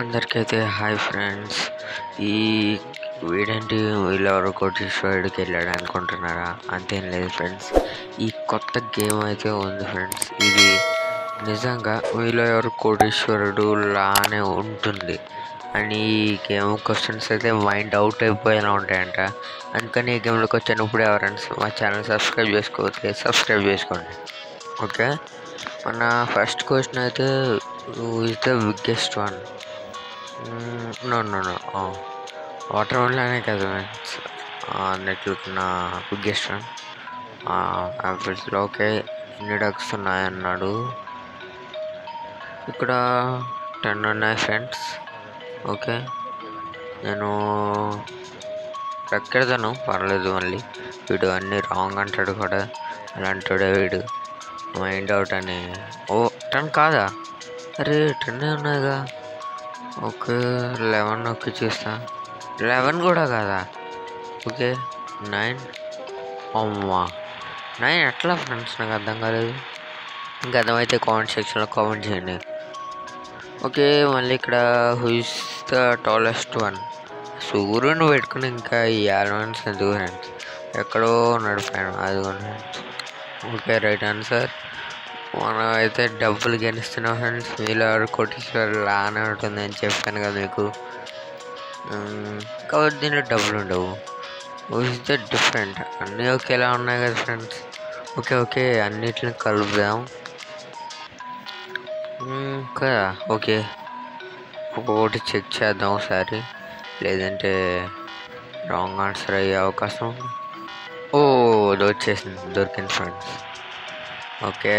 అందరికైతే hi friends. ఈ వీడేంటి వీళ్ళెవరు కోటీశ్వరుడికి వెళ్ళాడు అనుకుంటున్నారా? అంతేం లేదు ఫ్రెండ్స్. ఈ కొత్త గేమ్ అయితే ఉంది ఫ్రెండ్స్. ఇది నిజంగా వీళ్ళు ఎవరు కోటీశ్వరుడు లానే ఉంటుంది. అని ఈ గేమ్ క్వశ్చన్స్ అయితే మైండ్ అవుట్ అయిపోయేలా ఉంటాయంట. అందుకని ఈ గేమ్లోకి వచ్చినప్పుడు ఎవరైనా మా ఛానల్ సబ్స్క్రైబ్ చేసుకోవచ్చు సబ్స్క్రైబ్ చేసుకోండి. ఓకే? మన ఫస్ట్ క్వశ్చన్ అయితే is the biggest one no no no water వన్లోనే కదా ఫ్రెండ్స్ అన్నట్లు నా బిగ్గెస్ట్ వన్ యాపిల్స్లో ఓకే ఎన్ని డక్స్ ఉన్నాయన్నాడు ఇక్కడ టెన్ ఉన్నాయి ఫ్రెండ్స్ ఓకే నేను ఎక్కడతాను పర్లేదు మళ్ళీ వీడు అన్నీ రాంగ్ అంటాడు కూడా అలాంటాడే వీడు మైండ్ అవుట్ అని ఓ టెన్ కాదా అరే టెన్ ఉన్నాయిగా ఓకే లెవెన్ ఓకే చూస్తా. లెవెన్ కూడా కాదా? Okay nine. అమ్మా. నైన్ ఎట్లా ఫ్రెండ్స్ నాకు అర్థం కాలేదు. ఇంకా అర్థమైతే కామెంట్ సెక్షన్లో కామెంట్ చేయండి. ఓకే మళ్ళీ ఇక్కడ హూస్ ద టాలెస్ట్ వన్ సూర్యుని పెట్టుకుని ఇంకా ఈ ఆల్మన్స్ ఎందుకు ఫ్రెండ్స్ ఎక్కడో నడిపాను అది ఫ్రెండ్స్ ఓకే రైట్ ఆన్సర్ మనం అయితే డబ్బులు గెలుస్తున్నాం ఫ్రెండ్స్ మీలో ఎవరు కోటీశ్వరు లానే ఉంటుంది అని చెప్పాను కదా మీకు. కాబట్టి దీంట్లో డబ్బులు ఉండవు. ఇస్ ద డిఫరెంట్ అన్నీ ఒకేలా ఉన్నాయి కదా ఫ్రెండ్స్ ఓకే ఓకే అన్నిటిని కలుపుదాం. కదా ఓకే. ఒకటి చెక్ చేద్దాం ఒకసారి. లేదంటే రాంగ్ ఆన్సర్ అయ్యే అవకాశం ఓ ఇది దొరికింది ఫ్రెండ్స్ ఓకే.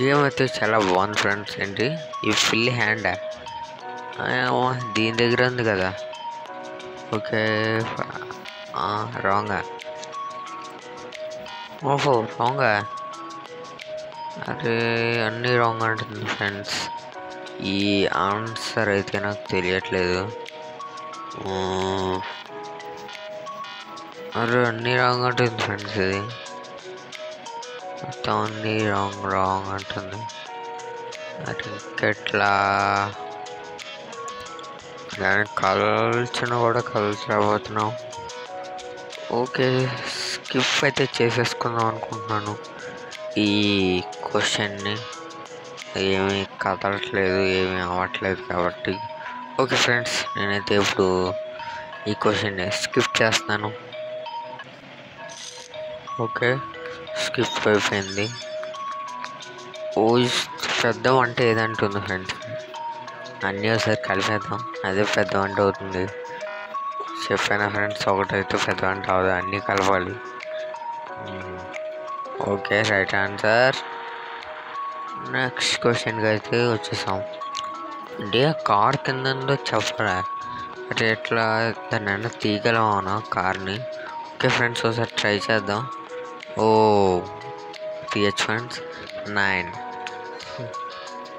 గేమ్ అయితే చాలా బాగుంది ఫ్రెండ్స్. ఏంటి? ఈ ఫుల్ హ్యాండ్ దీని దగ్గర ఉంది కదా. ఓకే రాంగా ఓహో రాంగా అరే అన్నీ రాంగ్ అంటుంది ఫ్రెండ్స్. ఈ ఆన్సర్ అయితే నాకు తెలియట్లేదు. అరే అన్నీ రాంగ్ అంటుంది ఫ్రెండ్స్ ఇది. మొత్తం అన్ని రాంగ్ రాంగ్ అంటుంది. అది ఇంకెట్లా దాన్ని కలల్చిన కూడా కలచలేకపోతున్నాం ఓకే స్కిప్ అయితే చేసేసుకుందాం అనుకుంటున్నాను. ఈ క్వశ్చన్ని ఏమీ కదలట్లేదు ఏమీ అవ్వట్లేదు కాబట్టి. ఓకే ఫ్రెండ్స్ నేనైతే ఇప్పుడు ఈ క్వశ్చన్ని స్కిప్ చేస్తున్నాను. ఓకే. స్కిప్ అయిపోయింది ఊజ్ పెద్ద వంట ఏదంటుంది ఫ్రెండ్స్ అన్నీ ఒకసారి కలిపేద్దాం. అదే పెద్ద వంట అవుతుంది. చెప్పాను ఫ్రెండ్స్? ఒకటైతే పెద్ద వంట అవదు. అన్నీ కలపాలి. Okay right answer. నెక్స్ట్ క్వశ్చన్కి అయితే వచ్చేసాం. అంటే కార్ కింద చెప్పరా? అంటే ఎట్లా? దాన్ని తీగలమా కార్ని? ఓకే ఫ్రెండ్స్ ఒకసారి ట్రై చేద్దాం. ఓ పిహెచ్ ఫ్రెండ్స్ నైన్.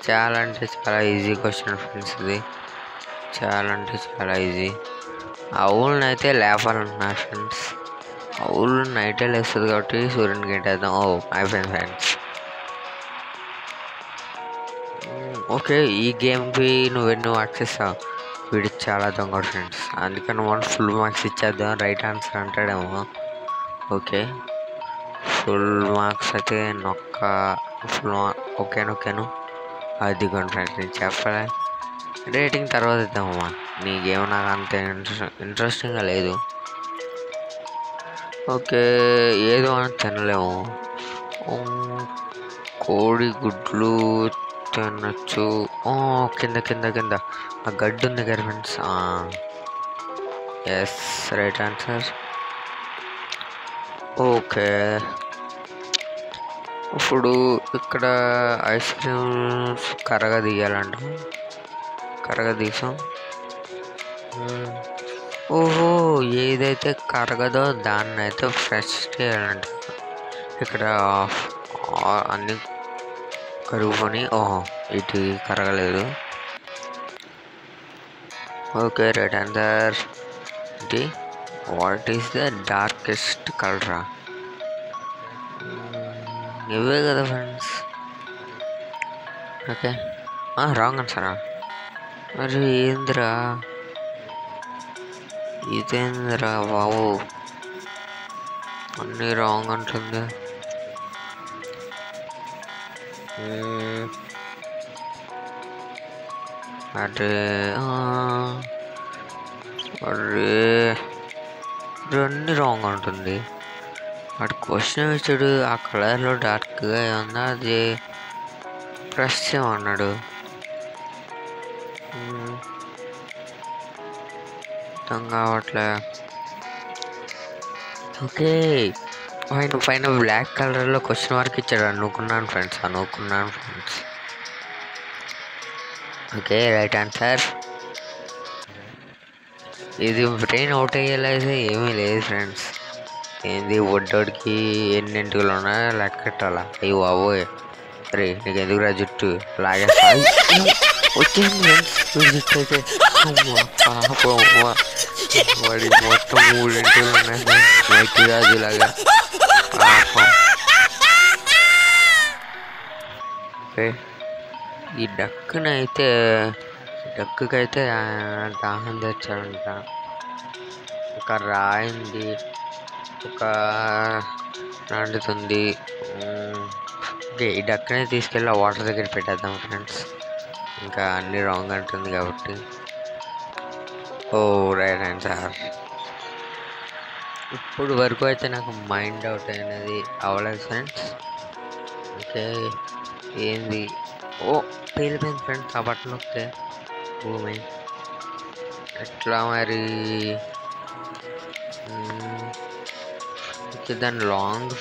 చాలా అంటే చాలా ఈజీ క్వశ్చన్ ఫ్రెండ్స్ ఇది. చాలా అంటే చాలా ఈజీ. అవులను అయితే లేపాలంటున్నా ఫ్రెండ్స్. అవులు నైటే లేస్తుంది కాబట్టి సూర్యుని గెట్టేద్దాం ఓ అయిపోయింది ఫ్రెండ్స్. ఓకే ఈ గేమ్కి నువ్వు ఎన్నో మార్క్స్ ఇస్తావు? వీడికి చాలా దొంగ ఫ్రెండ్స్. అందుకని మనం ఫుల్ మార్క్స్ ఇచ్చేద్దాం. రైట్ ఆన్సర్ అంటాడేమో. ఓకే. ఫుల్ మార్క్స్ అయితే నొక్క ఫుల్ ఓకే ఓకేను అది కొన్ని ఫ్రెండ్స్ నేను చెప్పలే. రేటింగ్ తర్వాత ఇద్దామమ్మా. నీ గేమ్ నాకు అంత ఇంట్రెస్టింగ్గా లేదు. ఓకే ఏదో అని తినలేము. కోడి గుడ్లు తినచ్చు. కింద కింద కింద. ఆ గడ్డి ఉంది కదా friends yes right answer okay. ఇప్పుడు ఇక్కడ ఐస్ క్రీమ్స్ కరగా తీయాలంట. కరగా తీసాం. ఓహో ఏదైతే కరగదో దాన్ని అయితే ఫ్రెష్ చేయాలంట. ఇక్కడ అన్ని కరుగుకొని ఓహో ఇటు కరగలేదు. Okay right answer. ఇది వాట్ ఈస్ ద డార్కెస్ట్ కలరా? ఇవే కదా ఫ్రెండ్స్ ఓకే రాంగ్ ఆన్సరా మరి ఏందిరా? ఇదేందిరా బాబు అన్నీ రాంగ్ అంటుంది. అరే అరే. అన్నీ రాంగ్ ఉంటుంది వాడు క్వశ్చన్ ఇచ్చాడు ఆ కలర్లో డార్క్గా ఏమన్నా అది ప్రెస్ చేయమన్నాడు అర్థం కావట్లే. ఓకే. పైన పైన బ్లాక్ కలర్లో క్వశ్చన్ మార్క్ ఇచ్చాడు అనుకున్నాను ఫ్రెండ్స్ అనుకున్నాను ఫ్రెండ్స్. Okay right answer. ఇది బ్రెయిన్ అవుట్ అయితే ఏమీ లేదు ఫ్రెండ్స్. ఏంది ఒడ్డోడికి ఎన్ని ఎంటుకలు ఉన్నాయో లెక్కట్టాలా? అయ్యో బాబోయ్. రే నీకు ఎందుకురా జుట్టు? లాగేస్తా. వచ్చింది ఫ్రెండ్స్. జుట్టు అయితే. పాపం. వాడి మొత్తం మూడు ఎంటుకలు ఉన్నాయి మైకి రాజులాగా పాపం. ఈ డక్కునైతే డక్కుకైతే దాహం తెచ్చాడంట. ఒక రాయింది. ఒక నాటుతుంది ఓకే ఇది డక్కునే తీసుకెళ్ళి వాటర్ దగ్గర పెట్టేద్దాం ఫ్రెండ్స్. ఇంకా అన్నీ రాంగ్ అంటుంది కాబట్టి. Oh right answer. ఇప్పుడు వరకు అయితే నాకు మైండ్ అవుట్ అయినది అవ్వలేదు ఫ్రెండ్స్. ఓకే ఏంది? ఓ పేలిపోయింది ఫ్రెండ్స్ ఆ బట్టలు వస్తే భూమి ఎట్లా మరి? ఓకే దాన్ని లాంగ్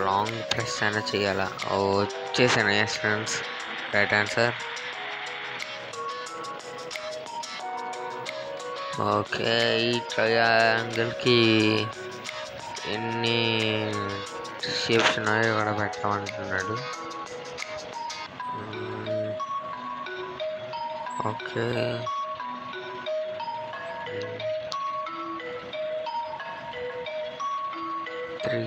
లాంగ్ ప్రెస్ అయినా చేయాలా? వచ్చేసాను. Yes friends right answer okay ఈ ట్రయాంగిల్కి ఎన్ని షేప్స్ ఉన్నాయో కూడా పెట్టమంటున్నాడు ఓకే hmm. త్రీ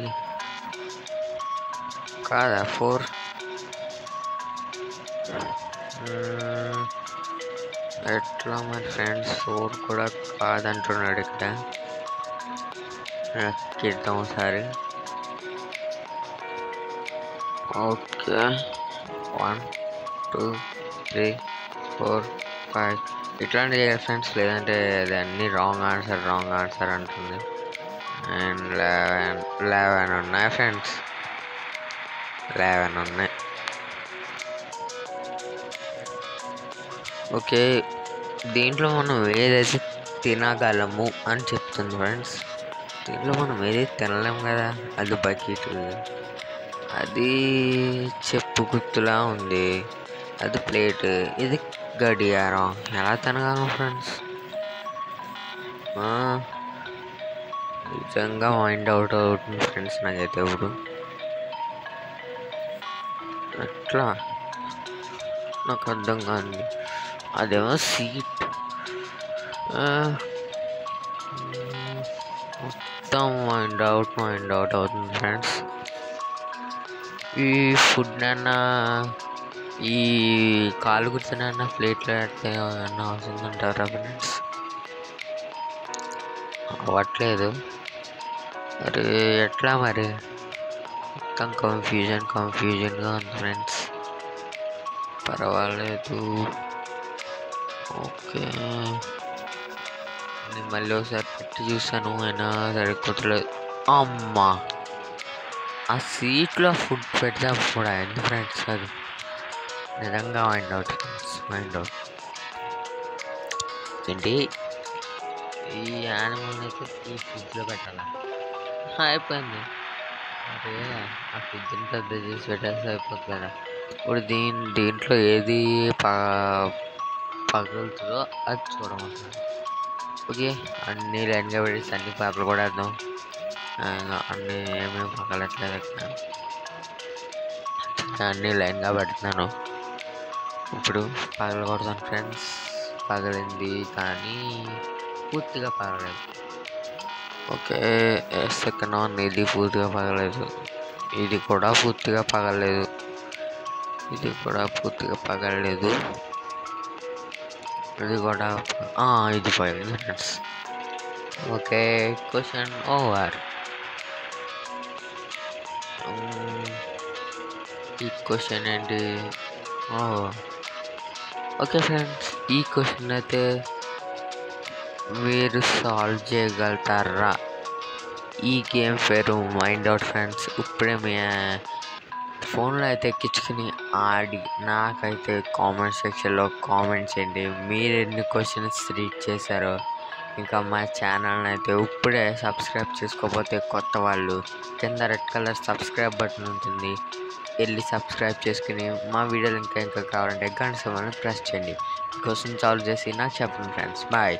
కాదా ఫోర్ ఎట్లా మరి ఫ్రెండ్స్ ఫోర్ కూడా కాదంటున్నాడు ఇక్కడ ఎక్కిద్దాం ఒకసారి okay one two three four five ఇట్లాంటి చేయాలి ఫ్రెండ్స్ లేదంటే అది అన్నీ రాంగ్ ఆన్సర్ రాంగ్ ఆన్సర్ అంటుంది అండ్ లెవెన్ లెవెన్ ఉన్నాయి ఫ్రెండ్స్ లెవెన్ ఉన్నాయి ఓకే దీంట్లో మనం ఏదైతే తినగలము అని చెప్తుంది ఫ్రెండ్స్ దీంట్లో మనం ఏది తినలేము కదా అది బకెట్. అది చెప్పు గుర్తులా ఉంది. అది ప్లేట్ ఇది గడియారం. ఎలా తినగలం ఫ్రెండ్స్ నిజంగా మైండ్ అవుట్ అవుతుంది ఫ్రెండ్స్ నాకైతే ఇప్పుడు. ఎట్లా? నాకు అర్థం కాదు. అదేమో సీట్ మొత్తం మైండ్ అవుట్ మైండ్ అవుట్ అవుతుంది ఫ్రెండ్స్ ఈ ఫుడ్ అన్నా ఈ కాలు గుర్తునన్నా ప్లేట్లో పెడితే ఏమన్నా అవుతుందంటారా ఫ్రెండ్స్ అవ్వట్లేదు. మరి ఎట్లా మరి? మొత్తం కన్ఫ్యూజన్ కన్ఫ్యూజన్గా ఉంది ఫ్రెండ్స్ పర్వాలేదు. ఓకే. నేను మళ్ళీ ఒకసారి పెట్టి చూసాను అయినా సరిపోతలేదు. అమ్మా! ఆ సీట్లో ఫుడ్ పెడదాం కూడా అయింది ఫ్రెండ్స్ అది? నిజంగా mind out friends mind out ఏంటి? ఈ యానిమల్ అయితే ఈ ఫ్రిడ్జ్లో పెట్టాలా? అయిపోయింది. అరే ఆ ఫ్రిడ్జ్ని పెద్ద చేసి పెట్టేసి అయిపోతుంది ఇప్పుడు దీని దీంట్లో ఏది ప పగులుతుందో అది చూడమంటారు ఓకే అన్ని లైన్గా పెట్టేసి అన్ని పేపర్లు కూడా వేద్దాం. అన్ని ఏమేమి పగలట్లేదు ఇక్కడ. అన్ని లైన్గా పెడుతున్నాను. ఇప్పుడు పగలకూడదాను ఫ్రెండ్స్. పగలింది కానీ పూర్తిగా పగలేదు ఓకే సెకండ్ వన్ ఇది పూర్తిగా పగలేదు ఇది కూడా పూర్తిగా పగలేదు ఇది కూడా పూర్తిగా పగలలేదు ఇది కూడా ఆ, ఇది పగిలింది ఫ్రెండ్స్ ఓకే క్వశ్చన్ ఓవర్ ఈ క్వశ్చన్ ఏంటి ఓ ఓకే ఫ్రెండ్స్ ఈ క్వశ్చన్ అయితే మీరు సాల్వ్ చేయగలుగుతారా? ఈ గేమ్ పేరు మైండ్ అవుట్ ఫ్రెండ్స్ ఇప్పుడే మీ ఫోన్లో అయితే ఎక్కించుకుని ఆడి నాకైతే కామెంట్ సెక్షన్లో కామెంట్ చేయండి. మీరు ఎన్ని క్వశ్చన్స్ రీడ్ చేశారో ఇంకా మా ఛానల్ని అయితే ఇప్పుడే సబ్స్క్రైబ్ చేసుకోకపోతే కొత్త వాళ్ళు కింద రెడ్ కలర్ సబ్స్క్రైబ్ బటన్ ఉంటుంది. వెళ్ళి సబ్స్క్రైబ్ చేసుకుని మా వీడియోలు ఇంకా ఇంకా కావాలంటే గంట సమయాన్ని ప్రెస్ చేయండి. క్వశ్చన్ సాల్వ్ చేసి నాకు చెప్పండి ఫ్రెండ్స్ బాయ్